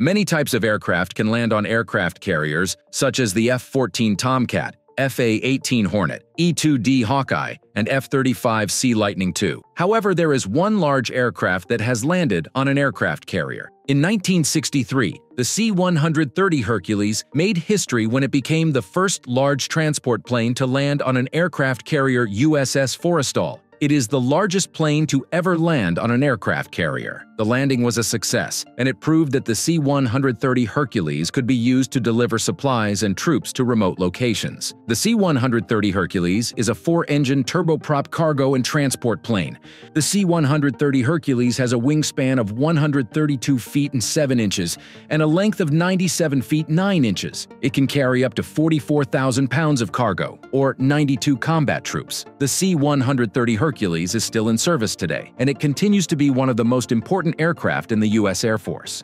Many types of aircraft can land on aircraft carriers, such as the F-14 Tomcat, FA-18 Hornet, E-2D Hawkeye, and F-35C Lightning II. However, there is one large aircraft that has landed on an aircraft carrier. In 1963, the C-130 Hercules made history when it became the first large transport plane to land on an aircraft carrier USS Forrestal. It is the largest plane to ever land on an aircraft carrier. The landing was a success, and it proved that the C-130 Hercules could be used to deliver supplies and troops to remote locations. The C-130 Hercules is a four-engine turboprop cargo and transport plane. The C-130 Hercules has a wingspan of 132 feet and 7 inches and a length of 97 feet 9 inches. It can carry up to 44,000 pounds of cargo, or 92 combat troops. The C-130 Hercules is still in service today, and it continues to be one of the most important aircraft in the U.S. Air Force.